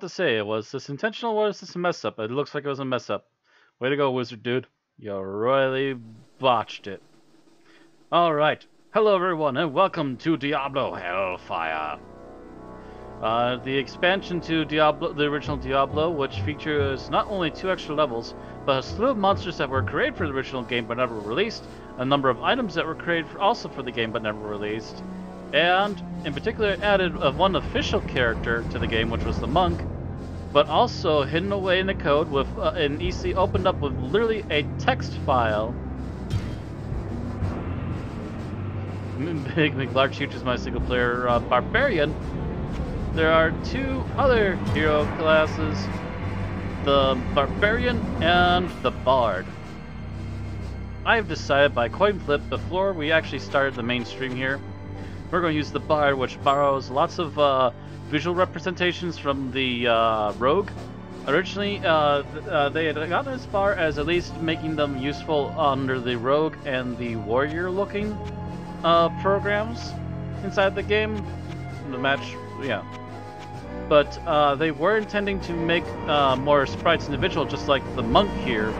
What to say? It was this intentional or was this a mess up? It looks like it was a mess up. Way to go, wizard dude. You royally botched it. Alright. Hello everyone and welcome to Diablo Hellfire. Uh, the expansion to Diablo, the original Diablo, which features not only two extra levels, but a slew of monsters that were created for the original game but never released, a number of items that were created for, also for the game but never released, and in particular added uh, one official character to the game, which was the monk, but also hidden away in the code with uh, an EC opened up with literally a text file. Big McLarch Huge is my single player uh, barbarian. There are two other hero classes the barbarian and the bard. I have decided by coin flip before we actually started the mainstream here we're going to use the Bard, which borrows lots of uh, visual representations from the uh, Rogue. Originally, uh, uh, they had gotten as far as at least making them useful under the Rogue and the Warrior looking uh, programs inside the game. The match, yeah. But they were intending to make more sprites individual, just like the Monk here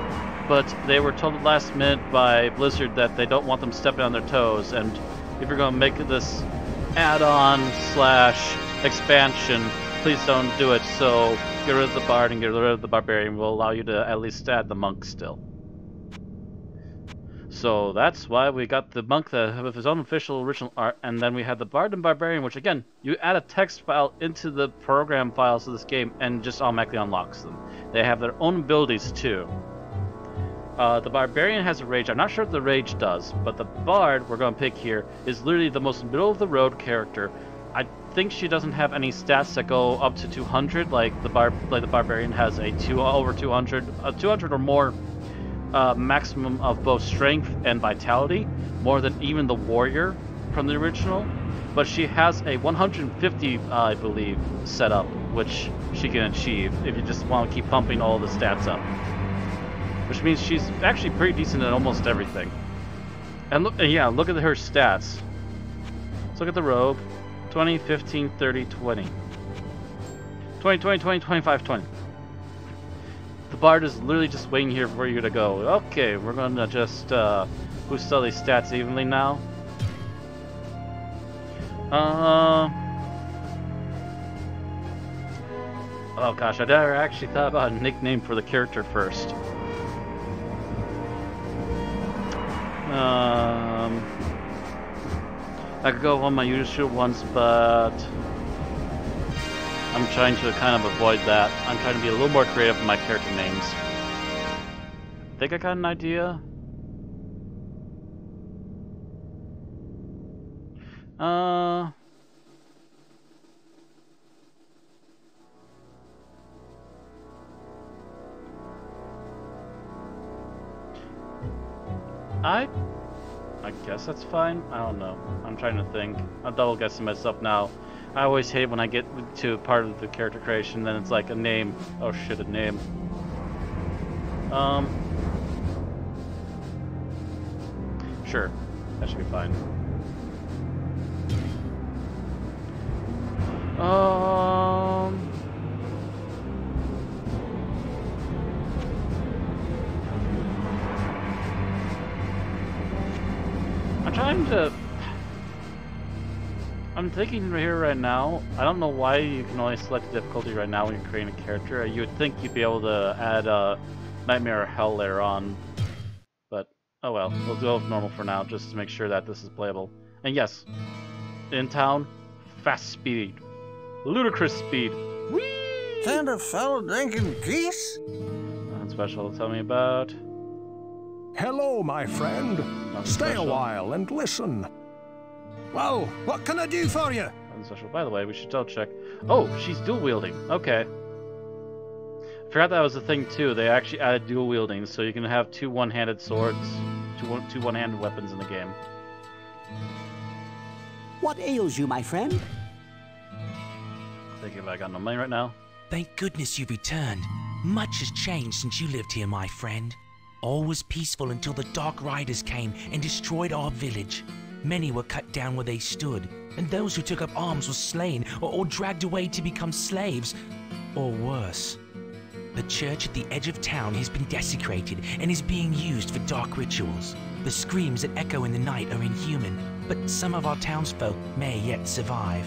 but they were told last minute by Blizzard that they don't want them stepping on their toes, and if you're going to make this add-on slash expansion, please don't do it. So get rid of the bard and get rid of the barbarian will allow you to at least add the monk still. So that's why we got the monk that with his own official original art, and then we had the bard and barbarian, which again, you add a text file into the program files of this game and just automatically unlocks them. They have their own abilities too. Uh, the Barbarian has a Rage. I'm not sure what the Rage does, but the Bard we're going to pick here is literally the most middle-of-the-road character. I think she doesn't have any stats that go up to 200, like the bar like the Barbarian has a two over 200, uh, 200 or more uh, maximum of both strength and vitality, more than even the Warrior from the original. But she has a 150, uh, I believe, setup, which she can achieve if you just want to keep pumping all the stats up which means she's actually pretty decent at almost everything. And look, yeah, look at her stats. Let's look at the rogue. 20, 15, 30, 20. 20, 20, 20, 25, 20. The bard is literally just waiting here for you to go. Okay, we're gonna just uh, boost all these stats evenly now. Uh, oh gosh, I never actually thought about a nickname for the character first. Um, I could go on my usual ones, but I'm trying to kind of avoid that. I'm trying to be a little more creative with my character names. Think I got an idea? Uh... I... I guess that's fine. I don't know. I'm trying to think. I'm double guessing myself now. I always hate when I get to part of the character creation, then it's like a name. Oh shit, a name. Um... Sure. That should be fine. Um... I'm trying to... I'm thinking here right now, I don't know why you can only select the difficulty right now when you're creating a character. You would think you'd be able to add a Nightmare or Hell later on. But, oh well, we'll go with normal for now, just to make sure that this is playable. And yes, in town, fast speed. Ludicrous speed. Whee! Found a fellow drinking geese? Nothing special to tell me about. Hello, my friend. Nothing Stay special. a while and listen. Well, what can I do for you? Nothing special. By the way, we should double check. Oh, she's dual wielding. Okay. I forgot that was a thing too. They actually added dual wielding, so you can have two one-handed swords, two one two one-handed weapons in the game. What ails you, my friend? Thinking if I got no money right now. Thank goodness you've returned. Much has changed since you lived here, my friend. All was peaceful until the Dark Riders came and destroyed our village. Many were cut down where they stood, and those who took up arms were slain or, or dragged away to become slaves. or worse. The church at the edge of town has been desecrated and is being used for dark rituals. The screams that echo in the night are inhuman, but some of our townsfolk may yet survive.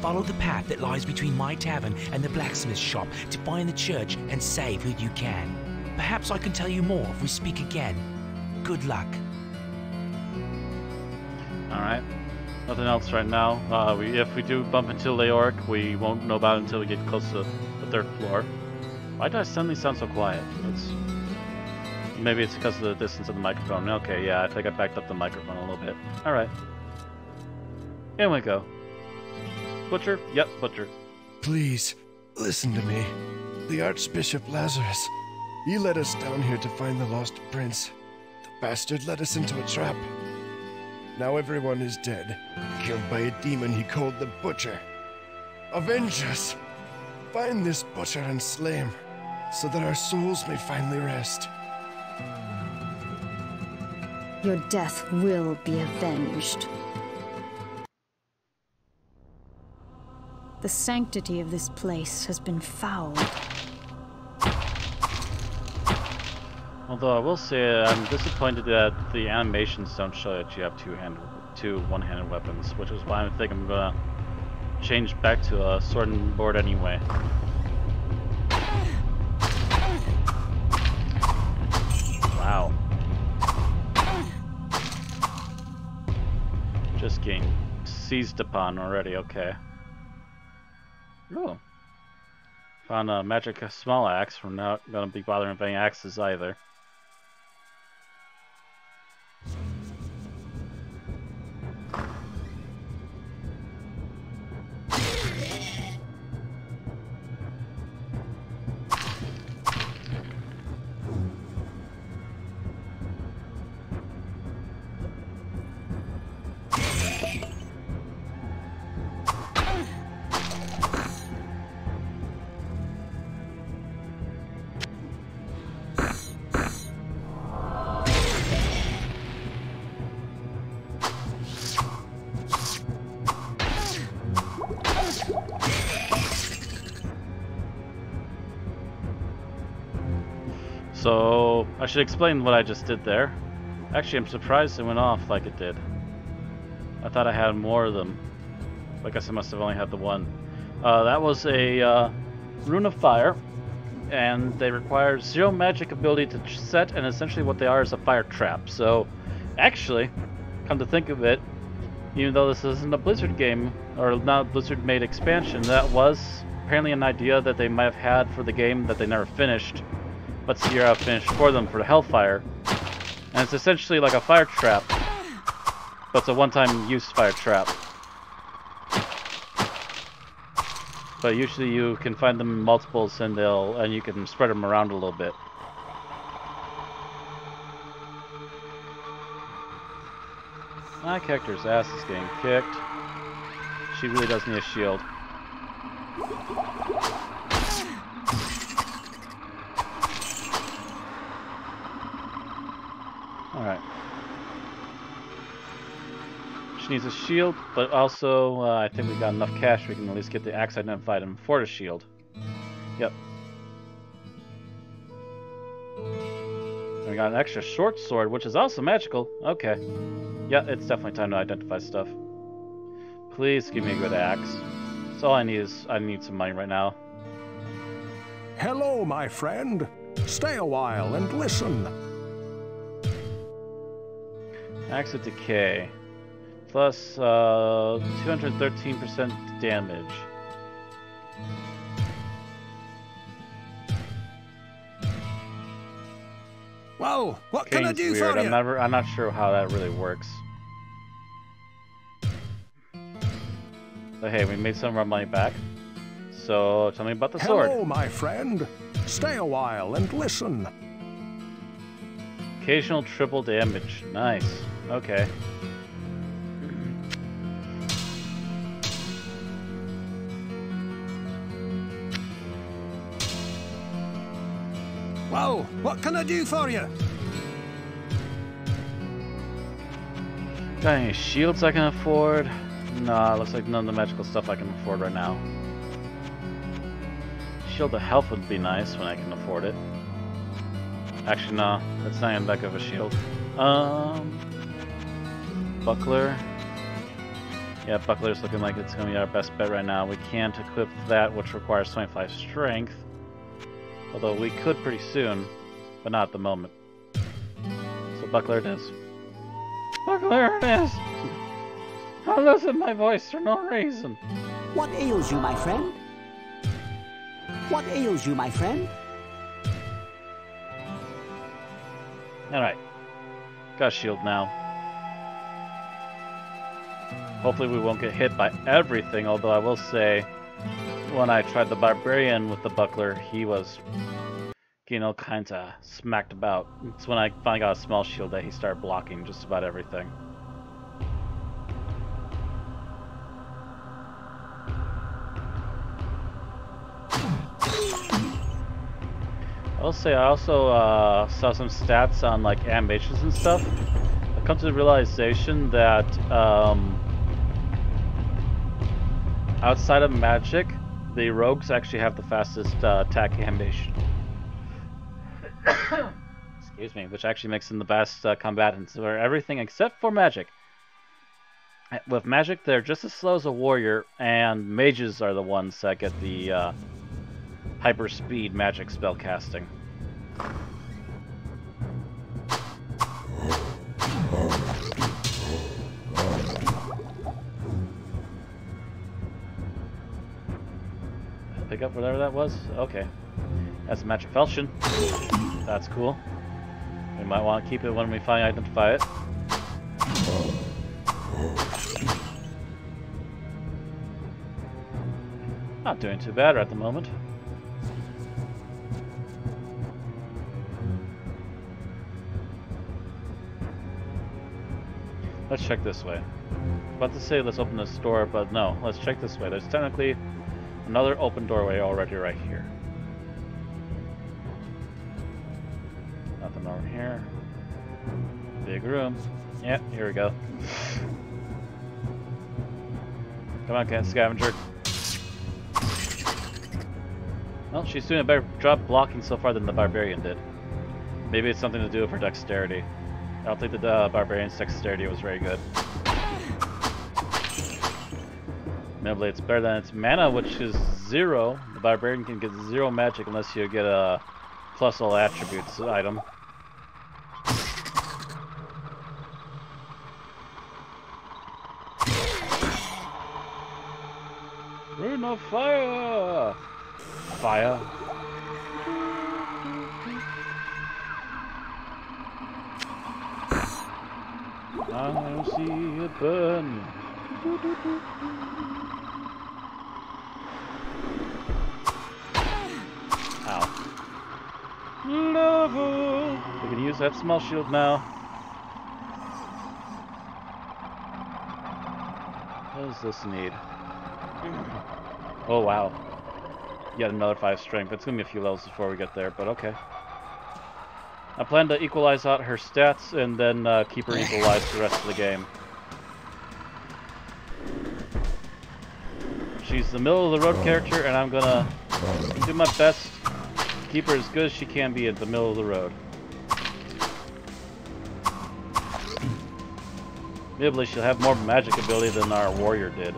Follow the path that lies between my tavern and the blacksmith shop to find the church and save who you can. Perhaps I can tell you more if we speak again. Good luck. Alright. Nothing else right now. Uh, we, if we do bump into Leoric, we won't know about it until we get close to the third floor. Why do I suddenly sound so quiet? It's Maybe it's because of the distance of the microphone. Okay, yeah, I think I backed up the microphone a little bit. Alright. In we go. Butcher? Yep, Butcher. Please, listen to me. The Archbishop Lazarus. He led us down here to find the lost prince. The bastard led us into a trap. Now everyone is dead, killed by a demon he called the Butcher. Avenge us! Find this Butcher and slay him, so that our souls may finally rest. Your death will be avenged. The sanctity of this place has been fouled. Although I will say I'm disappointed that the animations don't show that you have two hand, two one-handed weapons, which is why I think I'm gonna change back to a sword and board anyway. Wow. Just getting seized upon already, okay. Ooh. Found a magic small axe. We're not gonna be bothering with any axes either. Should explain what I just did there. Actually, I'm surprised it went off like it did. I thought I had more of them. I guess I must have only had the one. Uh, that was a uh, Rune of Fire, and they require zero magic ability to set, and essentially what they are is a fire trap. So, actually, come to think of it, even though this isn't a Blizzard game, or not Blizzard made expansion, that was apparently an idea that they might have had for the game that they never finished but Sierra finished for them for the Hellfire. And it's essentially like a fire trap, but it's a one-time use fire trap. But usually you can find them in multiples and they'll and you can spread them around a little bit. My character's ass is getting kicked. She really does need a shield. Alright. She needs a shield, but also uh, I think we got enough cash we can at least get the axe identified and for the shield. Yep. And we got an extra short sword, which is also magical. Okay. Yeah, it's definitely time to identify stuff. Please give me a good axe. That's all I need is I need some money right now. Hello, my friend. Stay a while and listen. Axe of Decay. Plus uh, 213% damage. Whoa, what can I do weird. for I'm you? never I'm not sure how that really works. But hey, we made some of our money back. So tell me about the sword. Hello, my friend. Stay a while and listen. Occasional triple damage. Nice. Okay. Whoa, what can I do for you? Got any shields I can afford? Nah, looks like none of the magical stuff I can afford right now. shield of health would be nice when I can afford it. Actually, no, that's not even that good of a shield. Um, buckler. Yeah, buckler's looking like it's gonna be our best bet right now. We can't equip that, which requires 25 strength. Although we could pretty soon, but not at the moment. So buckler it is. Buckler it is! I listen my voice for no reason. What ails you, my friend? What ails you, my friend? Alright. Got a shield now. Hopefully we won't get hit by everything, although I will say, when I tried the Barbarian with the Buckler, he was, you know, kinda smacked about. It's when I finally got a small shield that he started blocking just about everything. I'll say I also uh, saw some stats on like animations and stuff. I come to the realization that um, outside of magic, the rogues actually have the fastest uh, attack animation. Excuse me, which actually makes them the best uh, combatants for everything except for magic. With magic, they're just as slow as a warrior, and mages are the ones that get the uh, hyper speed magic spell casting. Pick up whatever that was? Okay. That's a magic falchion. That's cool. We might want to keep it when we finally identify it. Not doing too bad at the moment. Let's check this way. About to say let's open this door, but no, let's check this way. There's technically another open doorway already right here. Nothing over here. Big room. Yeah, here we go. Come on, scavenger. Well, she's doing a better job blocking so far than the barbarian did. Maybe it's something to do with her dexterity. I don't think the uh, barbarian's dexterity was very good. It's better than its mana, which is zero. The barbarian can get zero magic unless you get a plus all attributes item. Rune of fire! Fire. I see it burn. Level. We can use that small shield now. What does this need? Oh wow. Yet another 5 strength. It's gonna be a few levels before we get there, but okay. I plan to equalize out her stats and then uh, keep her equalized the rest of the game. She's the middle of the road character and I'm gonna do my best to keep her as good as she can be at the middle of the road. Admittedly, she'll have more magic ability than our warrior did.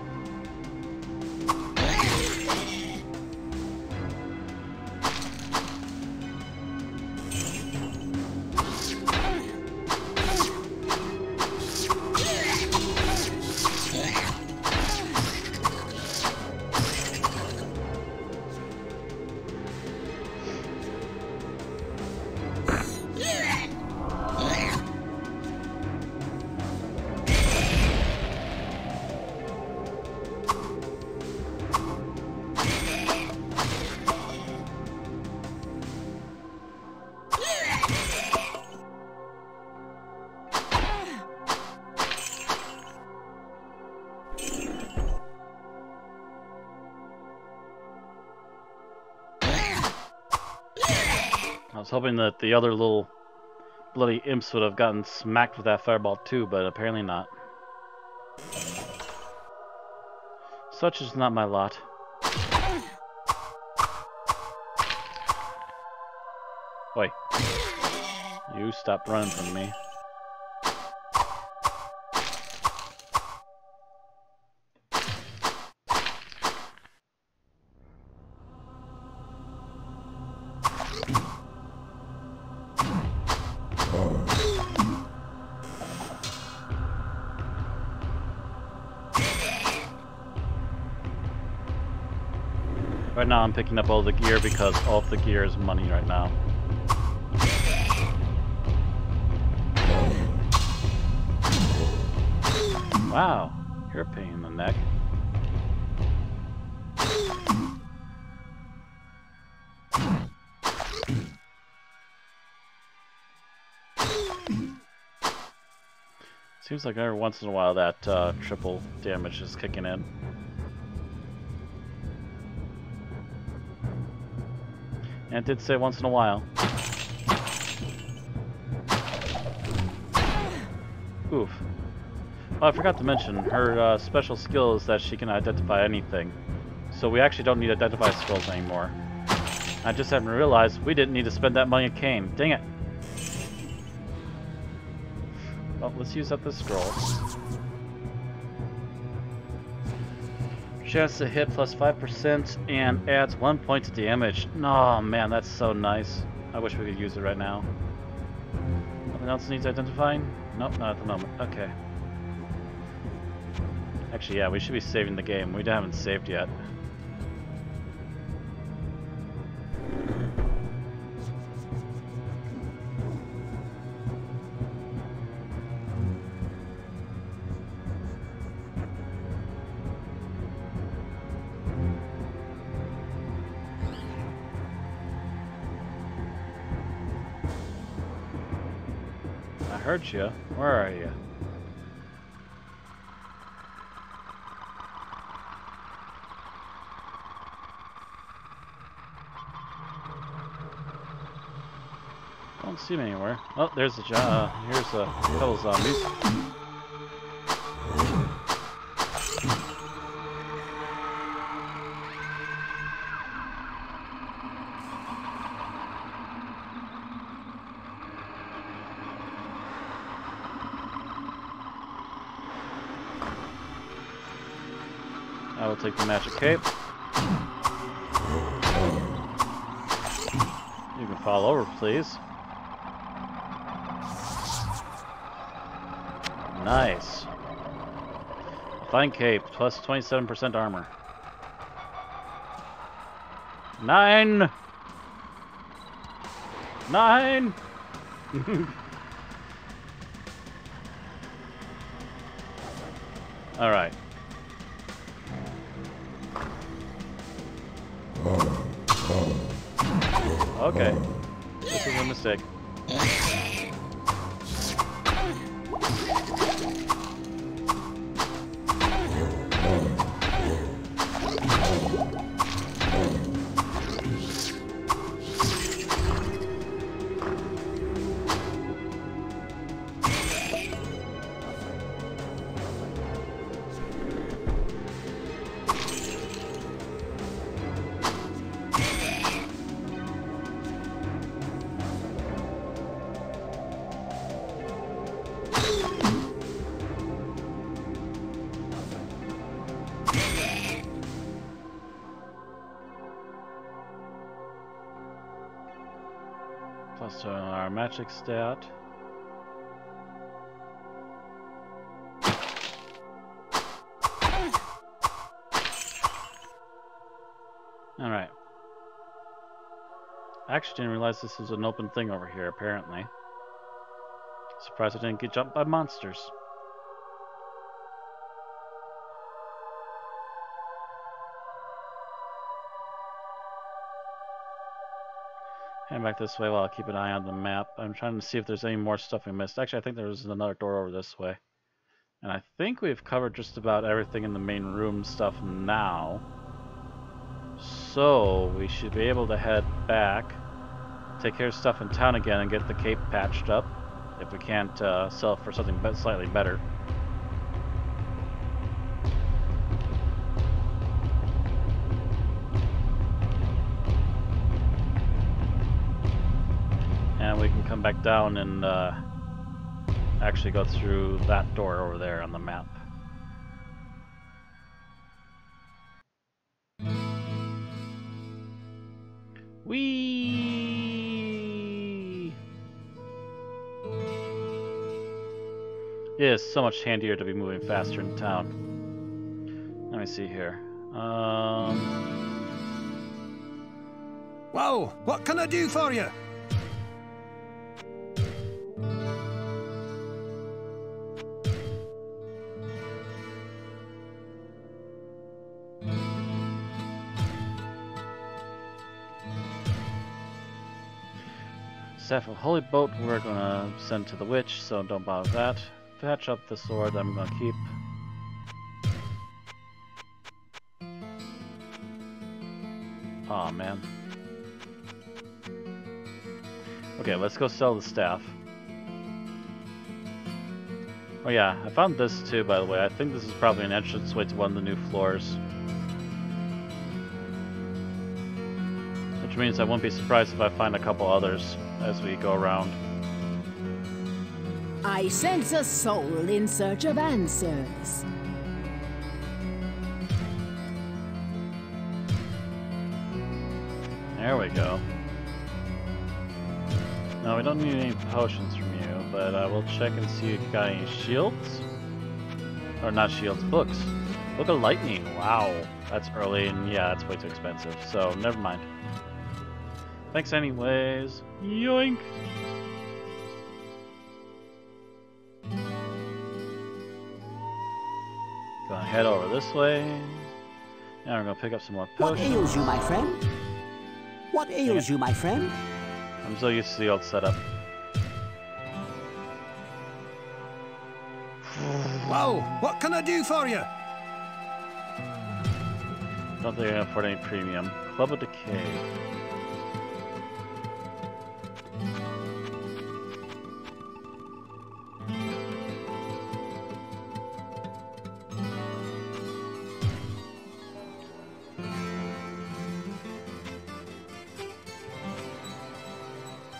was hoping that the other little bloody imps would have gotten smacked with that fireball too, but apparently not. Such is not my lot. Wait. You stop running from me. Right now I'm picking up all the gear because all the gear is money right now. Wow, you're a pain in the neck. Seems like every once in a while that uh, triple damage is kicking in. And it did say once in a while. Oof. Oh, I forgot to mention, her uh, special skill is that she can identify anything. So we actually don't need identify skills anymore. I just haven't realized we didn't need to spend that money on Cain. Dang it. Well, let's use up this scroll. Chance to hit plus 5% and adds 1 point to damage. Oh man, that's so nice. I wish we could use it right now. Nothing else needs identifying? Nope, not at the moment. Okay. Actually, yeah, we should be saving the game. We haven't saved yet. You. Where are you? Don't see him anywhere. Oh, there's a uh, here's a couple zombies. The magic cape. You can fall over, please. Nice. Fine cape, plus 27% armor. Nine! Nine! Alright. Okay. This is a mistake. Magic stat. Alright. I actually didn't realize this was an open thing over here, apparently. Surprised I didn't get jumped by monsters. Back this way while I keep an eye on the map. I'm trying to see if there's any more stuff we missed. Actually, I think there's another door over this way. And I think we've covered just about everything in the main room stuff now. So, we should be able to head back, take care of stuff in town again, and get the cape patched up. If we can't uh, sell for something slightly better. Come back down and uh, actually go through that door over there on the map. Whee! It is so much handier to be moving faster in town. Let me see here. Um, Well, what can I do for you? Staff of Holy Bolt we're gonna send to the witch, so don't bother that. Fetch up the sword I'm gonna keep. Aw, man. Okay, let's go sell the staff. Oh yeah, I found this too, by the way. I think this is probably an entrance way to one of the new floors. Means I won't be surprised if I find a couple others as we go around. I sense a soul in search of answers. There we go. No, we don't need any potions from you, but uh, I will check and see if you got any shields. Or not shields, books. Book of Lightning, wow. That's early, and yeah, that's way too expensive, so never mind. Thanks anyways. Yoink! Gonna head over this way. Now we're gonna pick up some more potions. What ails you, my friend? What ails you, my friend? I'm so used to the old setup. Well, what can I do for you? Don't think I can afford any premium. Club of Decay.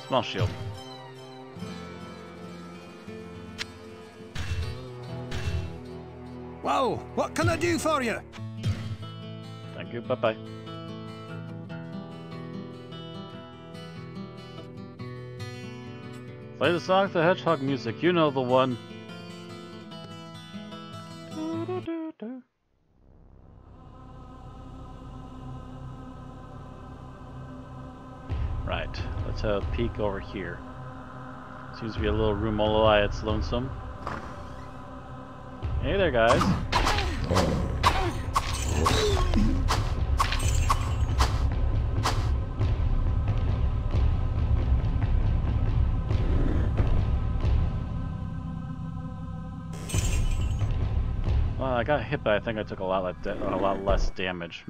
Small shield. Well, what can I do for you? Thank you. Bye bye. Play the Sonic the Hedgehog music. You know the one. Peek over here. Seems to be a little by its lonesome. Hey there, guys. Well, I got hit, but I think I took a lot, a lot less damage.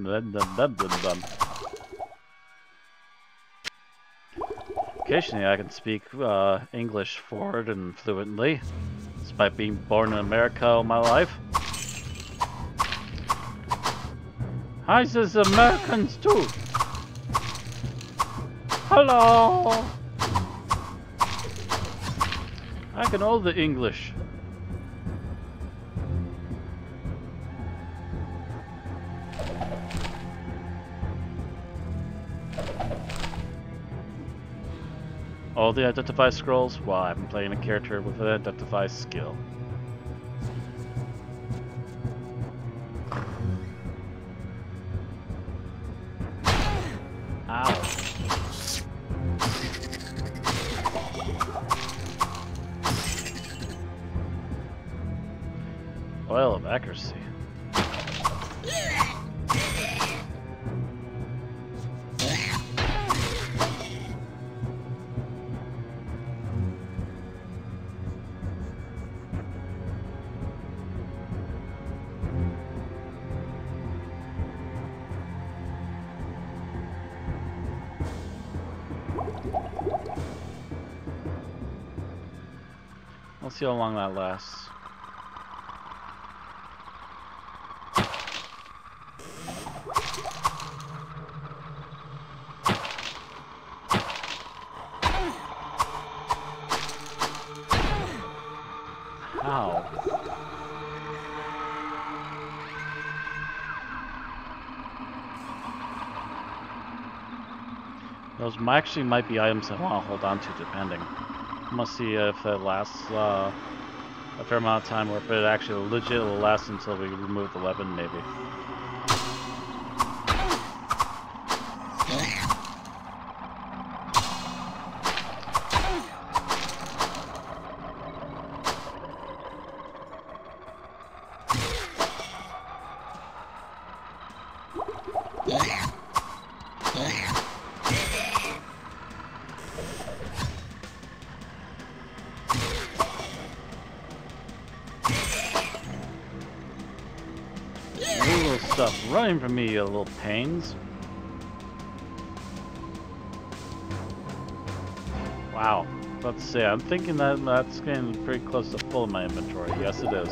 Occasionally, I can speak uh, English forward and fluently, despite being born in America all my life. Hi, this Americans too. Hello. I can all the English. All the identify scrolls? Well, I'm playing a character with an identify skill. Ow. Oil of accuracy. see how long that lasts. Those actually might be items I want to hold on to, depending. I'm see if it lasts uh, a fair amount of time, or if it actually legit will last until we remove the weapon, maybe. Pains. Wow. Let's see, I'm thinking that that's getting pretty close to full in my inventory. Yes, it is.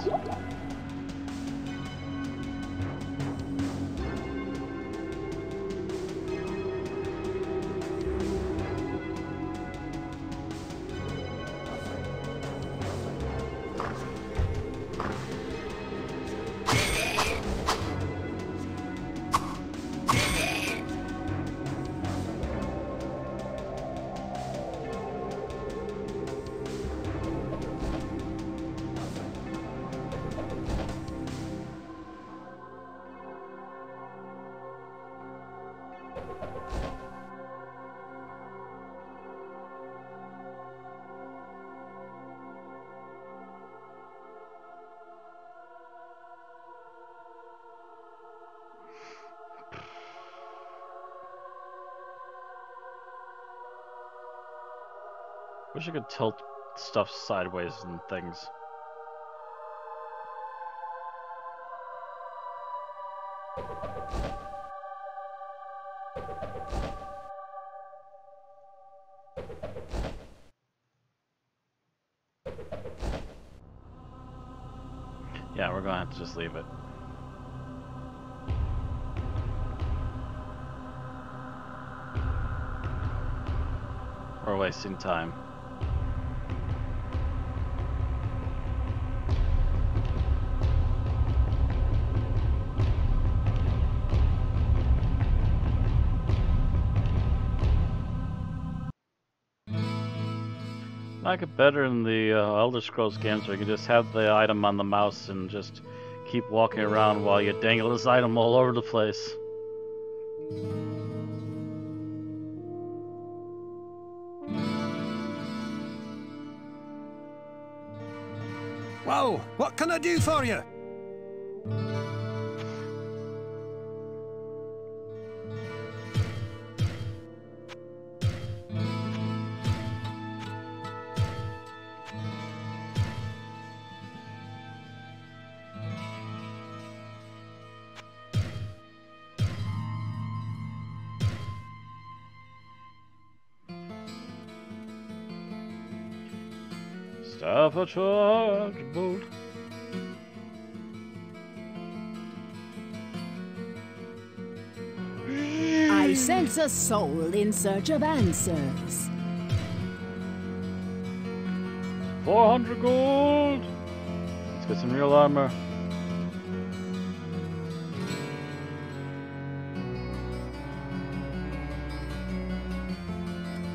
Wish I could tilt stuff sideways and things. Yeah, we're gonna have to just leave it. We're wasting time. Like it better in the uh, Elder Scrolls games where you can just have the item on the mouse and just keep walking around while you dangle this item all over the place. Whoa, what can I do for you? Stuff a charge bolt. I sense a soul in search of answers. 400 gold! Let's get some real armor.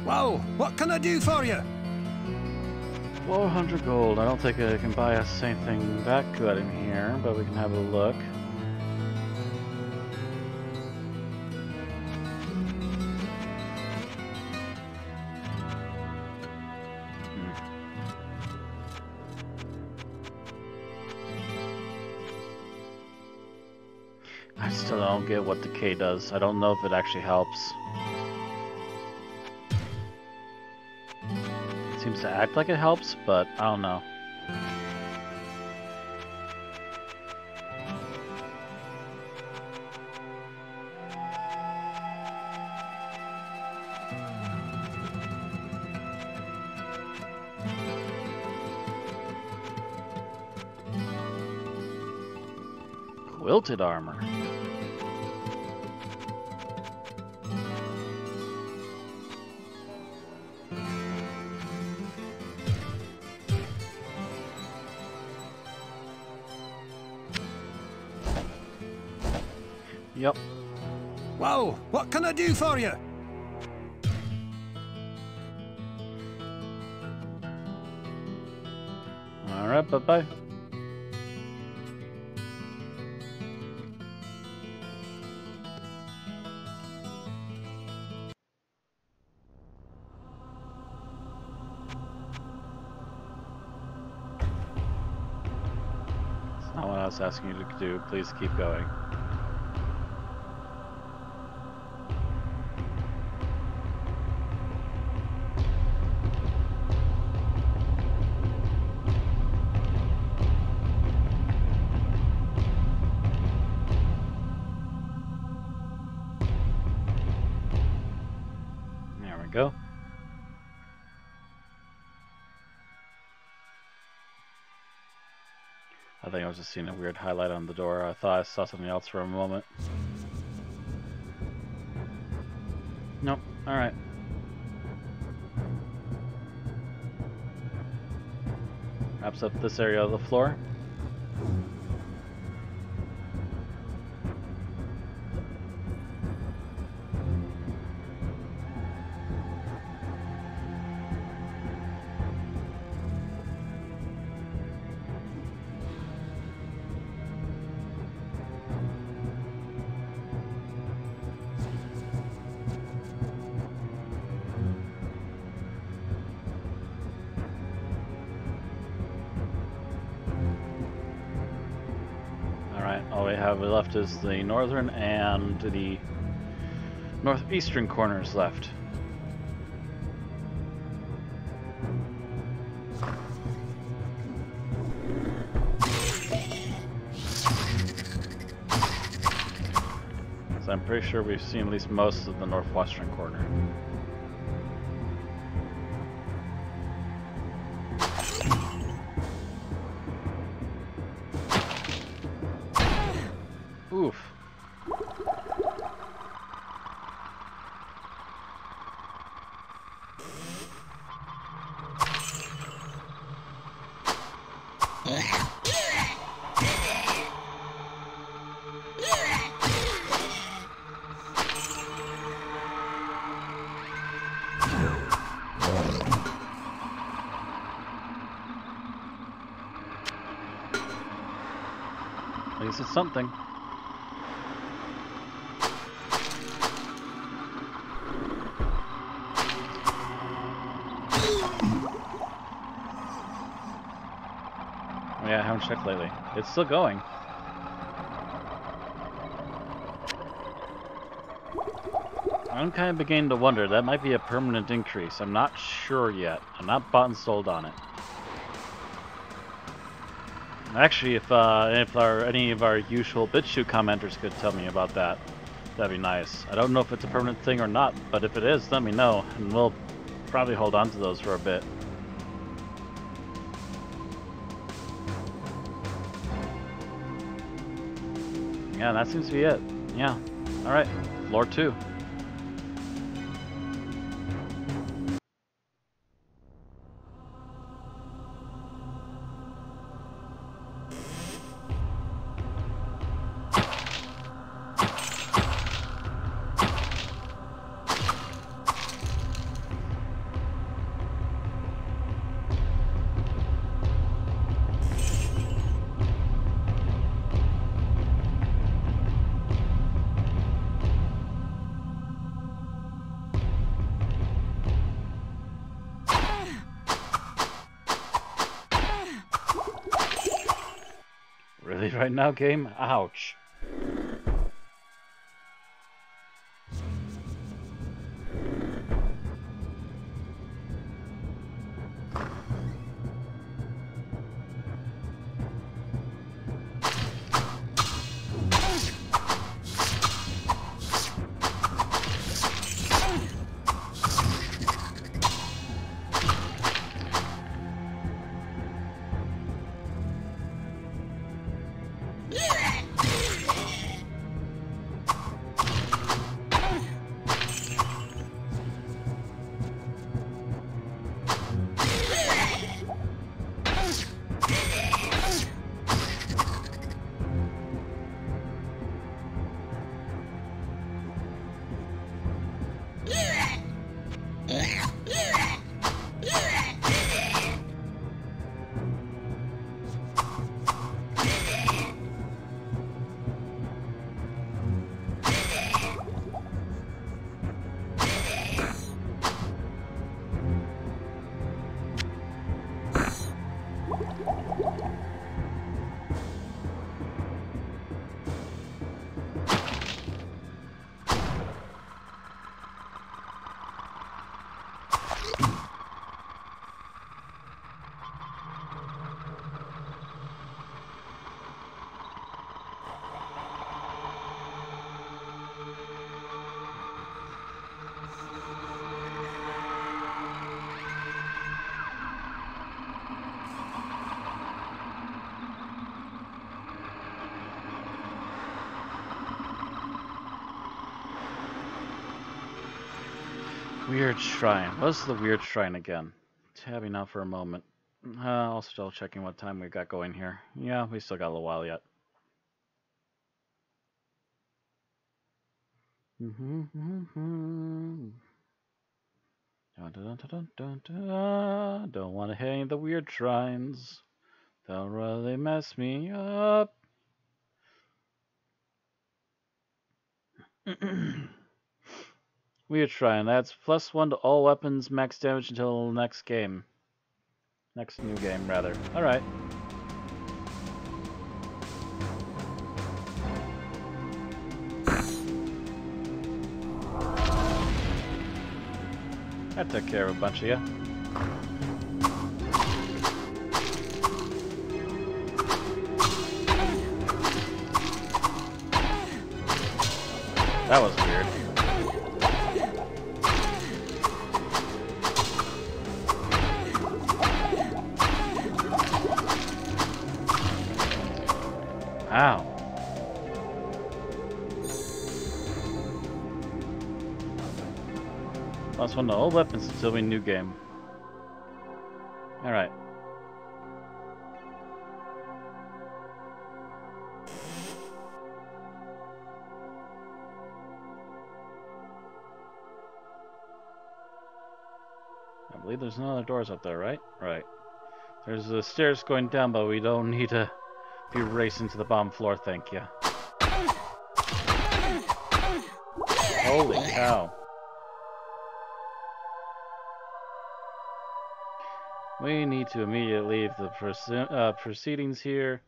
Whoa, what can I do for you? 400 gold. I don't think I can buy us anything that good in here, but we can have a look. Hmm. I still don't get what decay does. I don't know if it actually helps. Seems to act like it helps, but I don't know. Quilted armor. Do for you? All right. Bye bye. It's not what I was asking you to do. Please keep going. Was just seeing a weird highlight on the door. I thought I saw something else for a moment. Nope. Alright. Wraps up this area of the floor. Left is the northern and the northeastern corners left. So I'm pretty sure we've seen at least most of the northwestern corner. At is something. Yeah, I haven't checked lately. It's still going. I'm kind of beginning to wonder. That might be a permanent increase. I'm not sure yet. I'm not bought and sold on it. Actually, if uh, if our, any of our usual BitChute commenters could tell me about that, that'd be nice. I don't know if it's a permanent thing or not, but if it is, let me know, and we'll probably hold on to those for a bit. Yeah, that seems to be it. Yeah. Alright, floor two. Now, game? Ouch. Weird shrine. What's the weird shrine again? Tabbing out for a moment. Uh, I'll still checking what time we got going here. Yeah, we still got a little while yet. Dun, dun, dun, Don't want to of the weird shrines. They'll really mess me up. Weird Shrine. That's plus one to all weapons, max damage until next game. Next new game, rather. Alright. That took care of a bunch of you. That was weird. Plus one to all weapons until we new game. Alright. I believe there's no other doors up there, right? Right. There's the stairs going down, but we don't need to be racing to the bottom floor, thank you. Holy cow. We need to immediately leave the proce uh, proceedings here.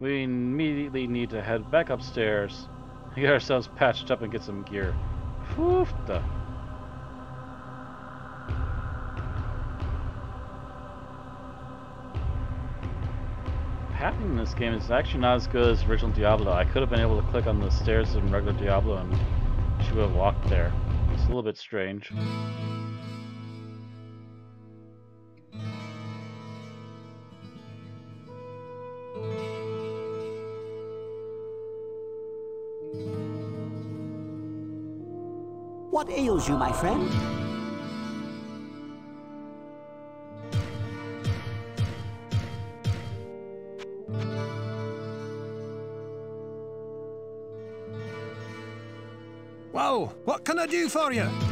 We immediately need to head back upstairs, get ourselves patched up and get some gear. Foofta. Pathing in this game is actually not as good as original Diablo. I could have been able to click on the stairs in regular Diablo and she would have walked there. It's a little bit strange. What ails you, my friend? Whoa, what can I do for you?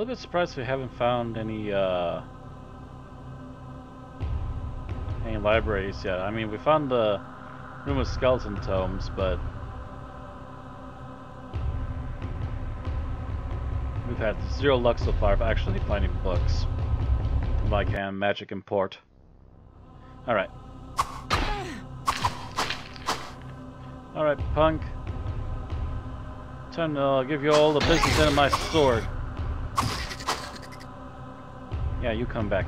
A little bit surprised we haven't found any uh, any libraries yet. I mean, we found the room of skeleton tomes, but We've had zero luck so far of actually finding books. Like hand, magic, and port. Alright. Alright, punk. Time to uh, give you all the business in my sword. Yeah, you come back.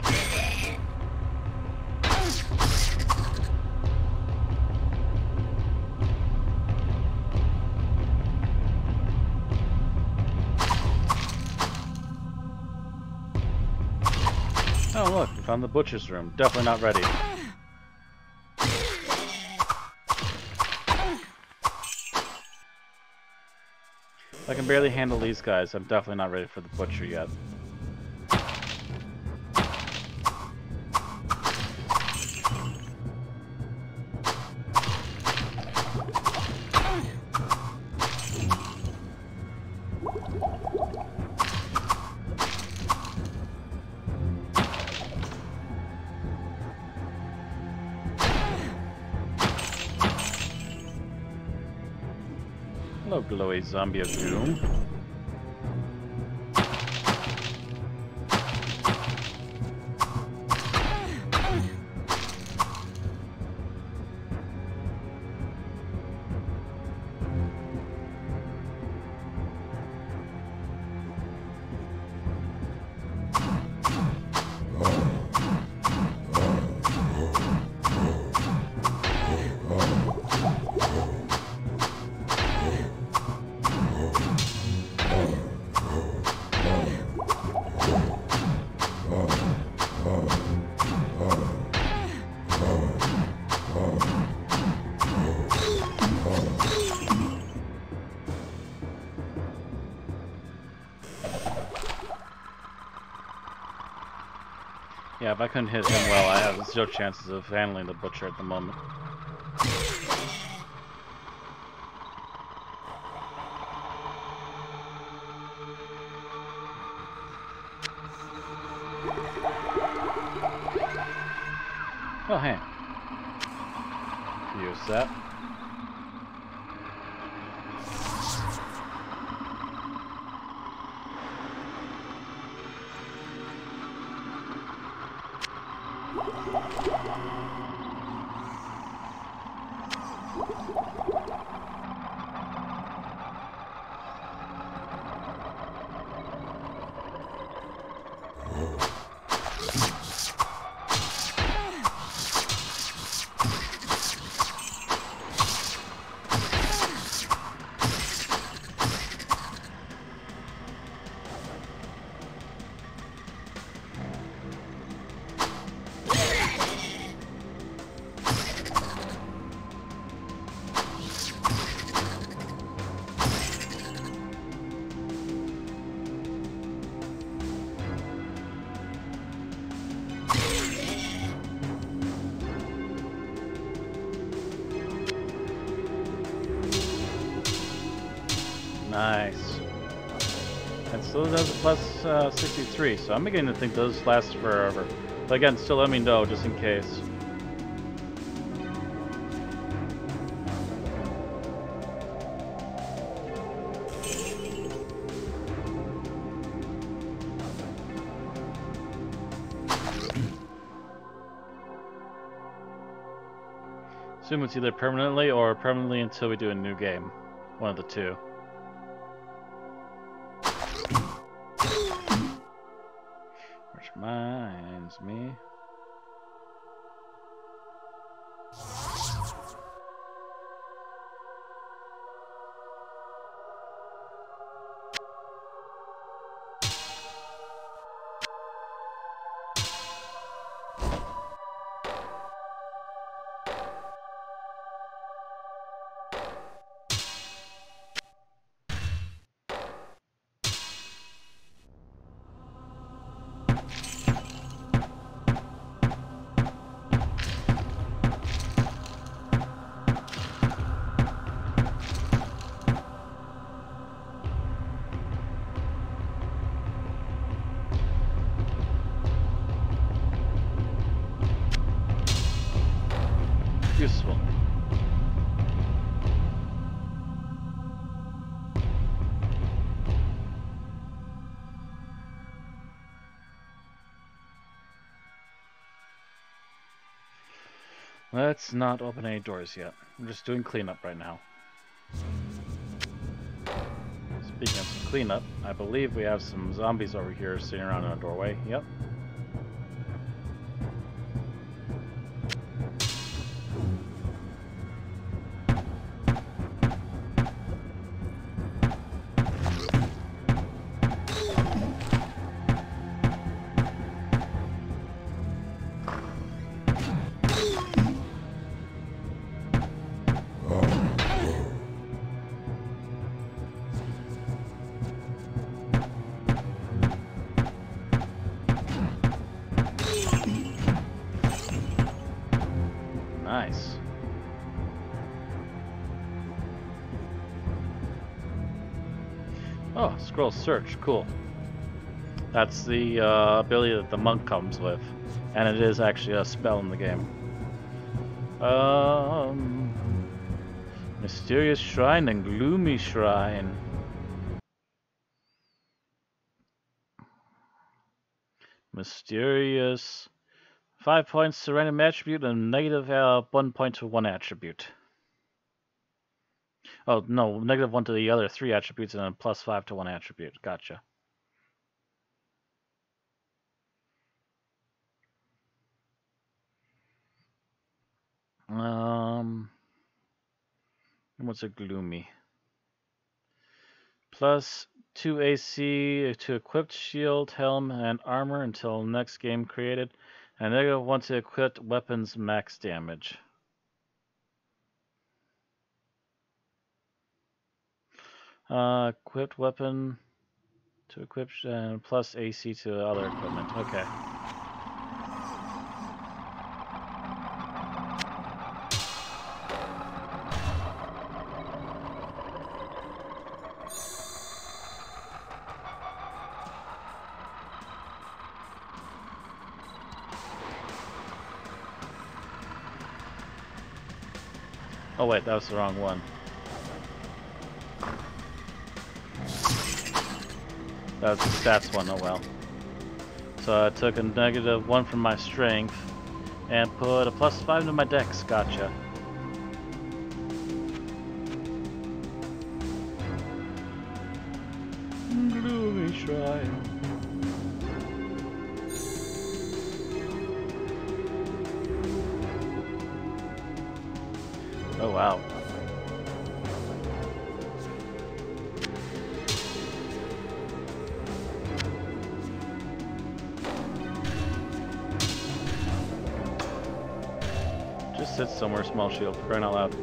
Oh look, we found the butcher's room. Definitely not ready. I can barely handle these guys. I'm definitely not ready for the butcher yet. Glowy zombie of doom. I couldn't hit him well, I have zero chances of handling the butcher at the moment. Does a plus uh, 63, so I'm beginning to think those last forever. But again, still let me know just in case. Assume it's either permanently or permanently until we do a new game. One of the two. Let's not open any doors yet. I'm just doing cleanup right now. Speaking of some cleanup, I believe we have some zombies over here sitting around in a doorway. Yep. Scroll search, cool. That's the uh, ability that the monk comes with, and it is actually a spell in the game. Um, mysterious shrine and gloomy shrine. Mysterious. Five points to random attribute and negative uh, one point to one attribute. Oh, no, negative one to the other three attributes and then plus five to one attribute. Gotcha. Um, and what's a gloomy? Plus 2 AC to equipped shield, helm, and armor until next game created, and negative 1 to equipped weapons max damage. Uh, equipped weapon to equip and plus AC to other equipment. Okay. Oh wait, that was the wrong one. That was the stats one, oh well. So I took a negative one from my strength and put a plus five to my dex, gotcha. Shield, crying out loud.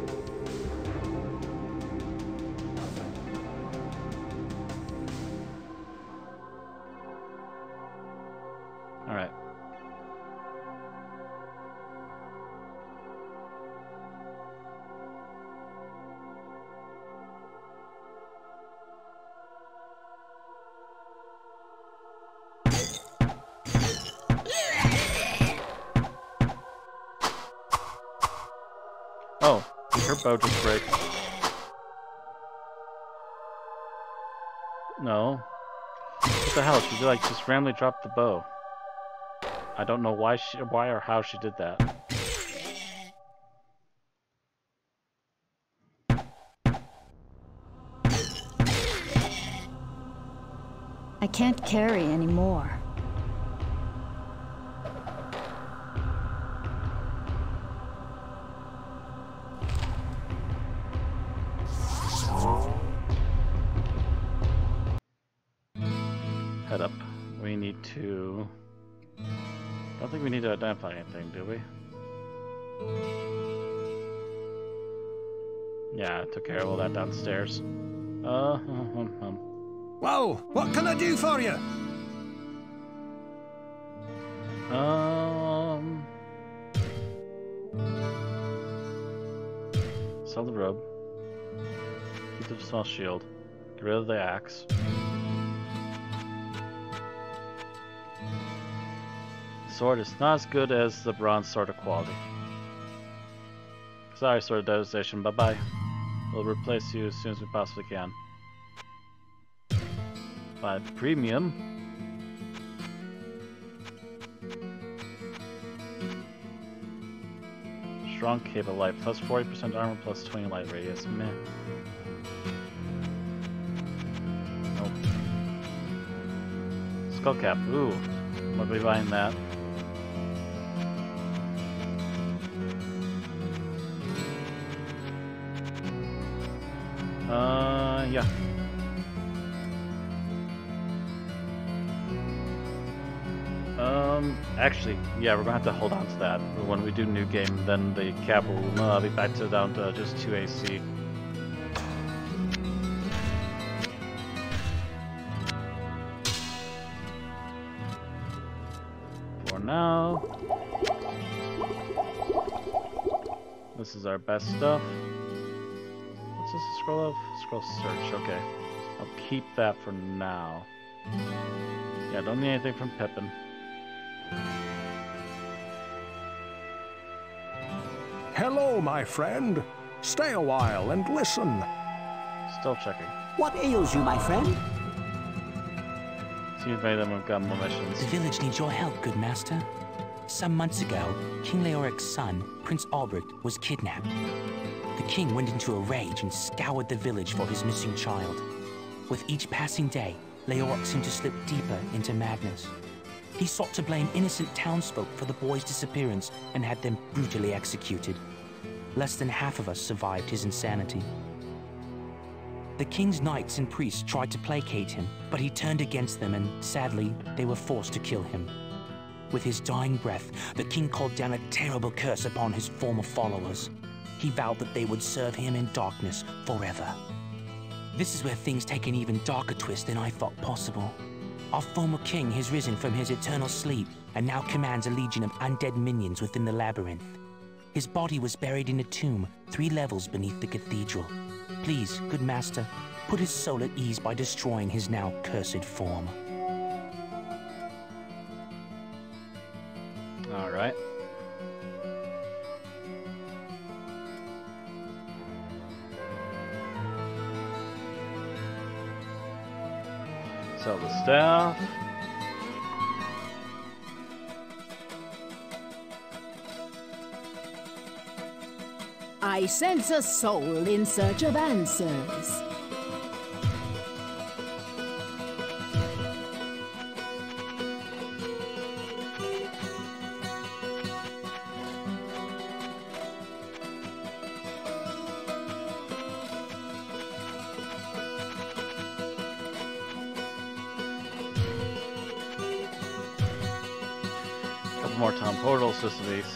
Like just randomly dropped the bow. I don't know why she, why or how she did that. I can't carry anymore. To... I don't think we need to identify anything, do we? Yeah, I took care of all that downstairs. Uh, hum, hum. Whoa, what can I do for you? Um... Sell the robe. Keep the small shield. Get rid of the axe. Sword is not as good as the bronze sword of quality. Sorry, sword of devastation. Bye bye. We'll replace you as soon as we possibly can. The premium. Strong cable light, plus 40% armor, plus 20 light radius. Meh. Nope. Skull cap. Ooh. What are we buying that? Yeah. Um, actually, yeah, we're gonna have to hold on to that. When we do new game, then the cap will uh, be back to down to just 2 AC. For now... This is our best stuff. What's this scroll of? Scroll search, okay. I'll keep that for now. Yeah, don't need anything from Pepin. Hello, my friend. Stay a while and listen. Still checking. What ails you, my friend? Seems many of them have got more missions. The village needs your help, good master. Some months ago, King Leoric's son, Prince Albrecht, was kidnapped. The king went into a rage and scoured the village for his missing child. With each passing day, Leoric seemed to slip deeper into madness. He sought to blame innocent townsfolk for the boy's disappearance and had them brutally executed. Less than half of us survived his insanity. The king's knights and priests tried to placate him, but he turned against them and, sadly, they were forced to kill him. With his dying breath, the king called down a terrible curse upon his former followers. He vowed that they would serve him in darkness forever. This is where things take an even darker twist than I thought possible. Our former king has risen from his eternal sleep and now commands a legion of undead minions within the labyrinth. His body was buried in a tomb three levels beneath the cathedral. Please, good master, put his soul at ease by destroying his now cursed form. All right. Sell the staff. I sense a soul in search of answers.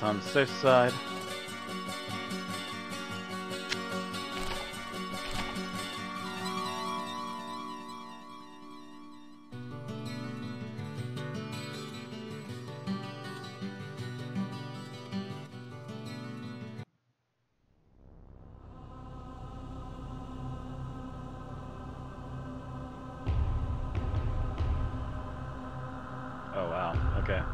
On the safe side. Oh wow, okay.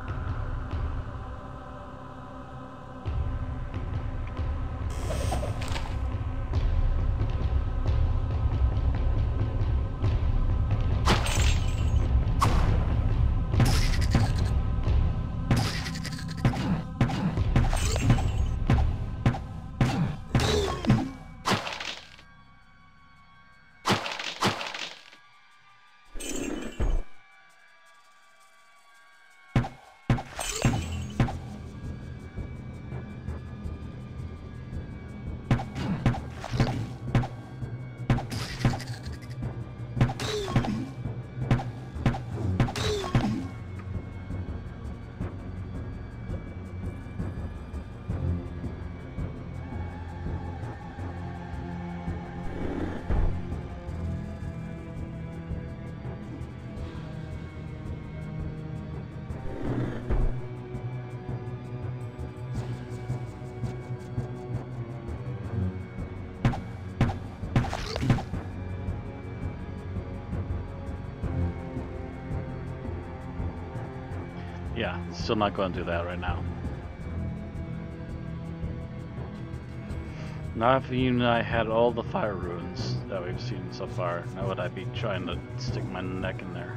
Still not going to do that right now. Not if you and I had all the fire runes that we've seen so far. Now would I be trying to stick my neck in there?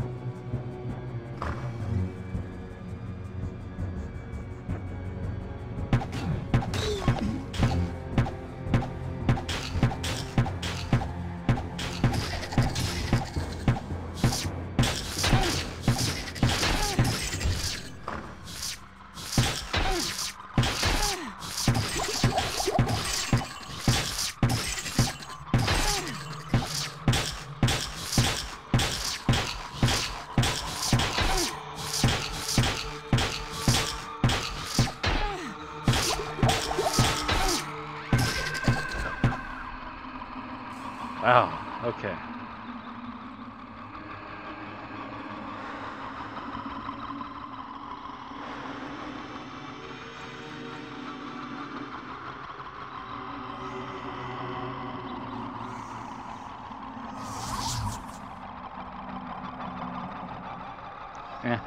Oh, okay. Yeah,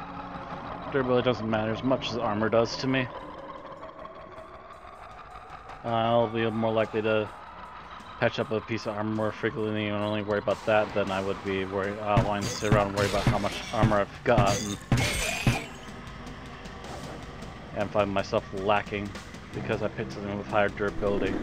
Durability doesn't matter as much as armor does to me. I'll be more likely to patch up a piece of armor more frequently and only worry about that then I would be worried. Uh, I don't want to sit around and worry about how much armor I've got and, and find myself lacking because I picked something with higher durability.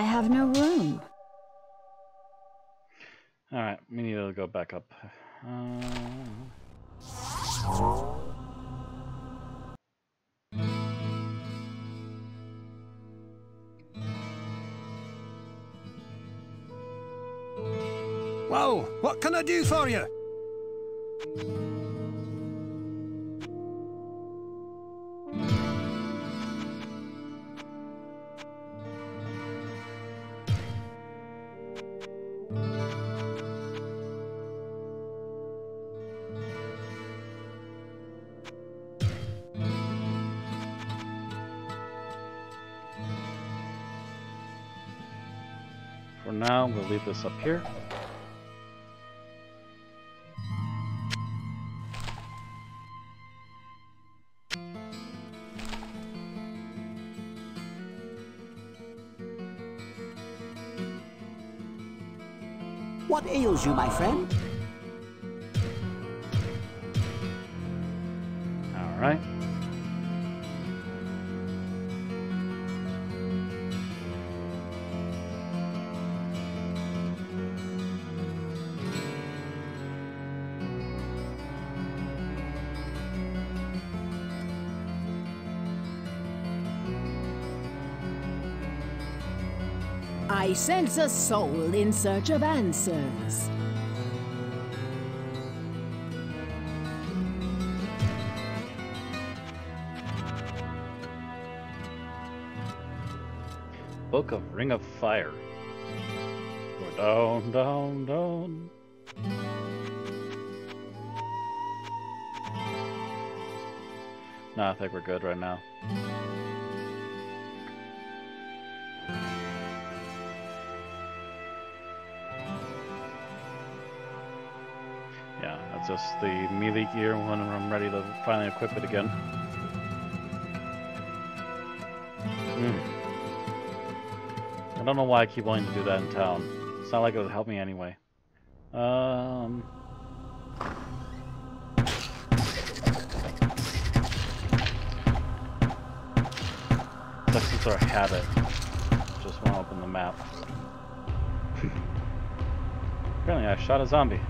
I have no room. Alright, we need to go back up. Uh... Whoa, what can I do for you? Leave this up here. What ails you, my friend? I sense a soul in search of answers. Book of Ring of Fire. We're down, down, down. No, I think we're good right now. That's just the melee gear when I'm ready to finally equip it again. Hmm. I don't know why I keep wanting to do that in town. It's not like it would help me anyway. Um. Some sort of habit. Just want to open the map. Apparently I shot a zombie.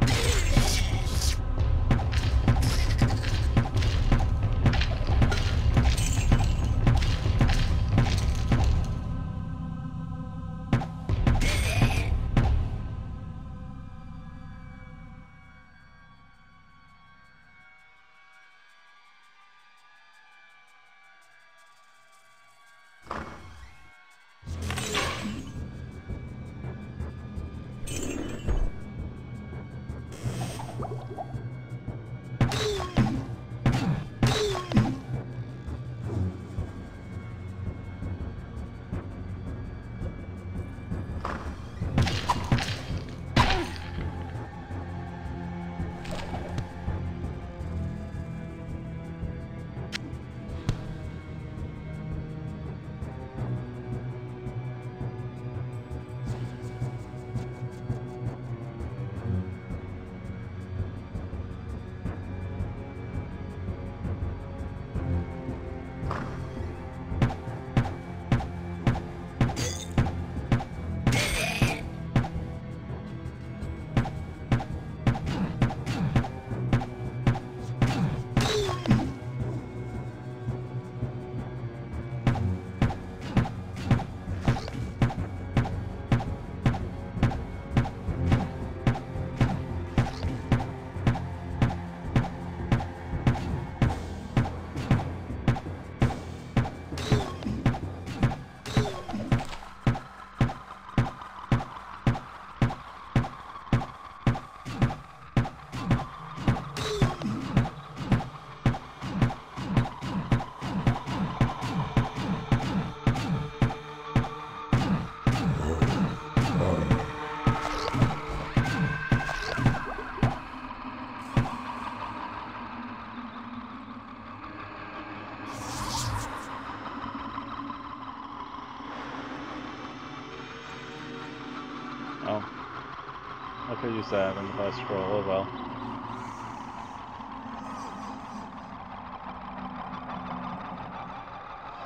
That in the bus scroll. Oh well.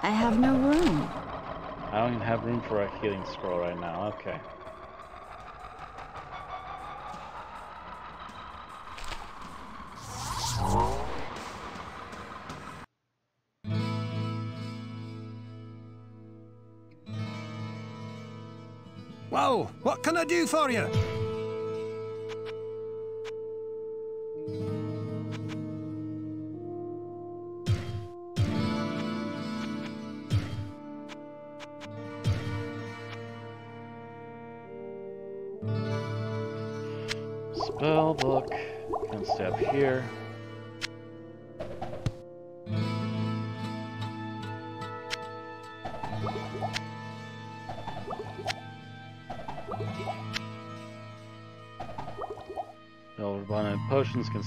I have no room. I don't even have room for a healing scroll right now. Okay. Whoa, what can I do for you?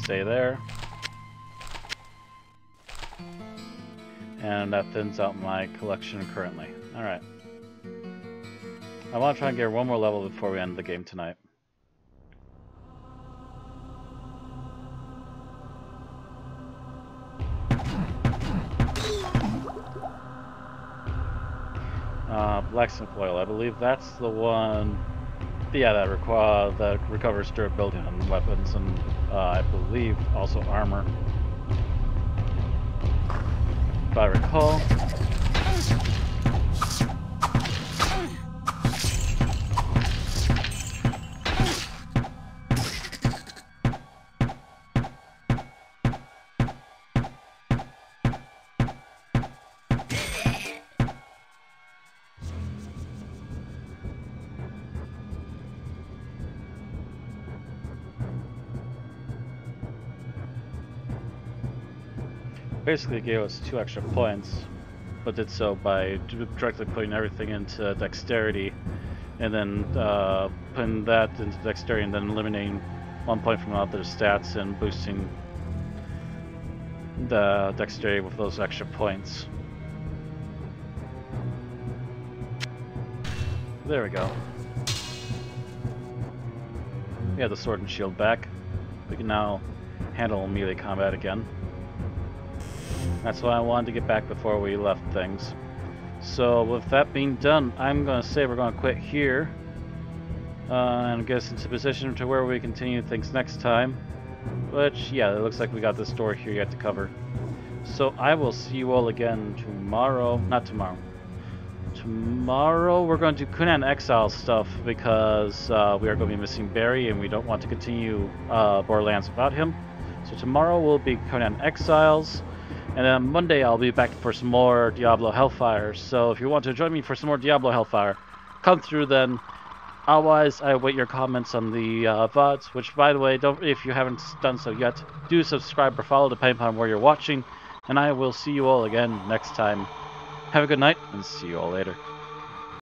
Stay there. And that thins out my collection currently. Alright. I want to try and get one more level before we end the game tonight. Uh, blacksmith oil, I believe that's the one. Yeah, that require that recovers durability on weapons and uh, I believe also armor. If I recall. Basically gave us two extra points, but did so by directly putting everything into dexterity, and then uh, putting that into dexterity, and then eliminating one point from other stats and boosting the dexterity with those extra points. There we go. We have the sword and shield back. We can now handle melee combat again. That's why I wanted to get back before we left things. So with that being done, I'm going to say we're going to quit here. Uh, and get us into position to where we continue things next time. Which, yeah, it looks like we got this door here yet to cover. So I will see you all again tomorrow. Not tomorrow. Tomorrow we're going to do Conan Exile stuff because uh, we are going to be missing Barry and we don't want to continue uh, Borderlands without him. So tomorrow will be Conan Exiles. And then Monday I'll be back for some more Diablo Hellfire. So if you want to join me for some more Diablo Hellfire, come through then. Otherwise, I await your comments on the uh, VODs, which by the way, don't if you haven't done so yet, do subscribe or follow depending upon where you're watching. And I will see you all again next time. Have a good night and see you all later.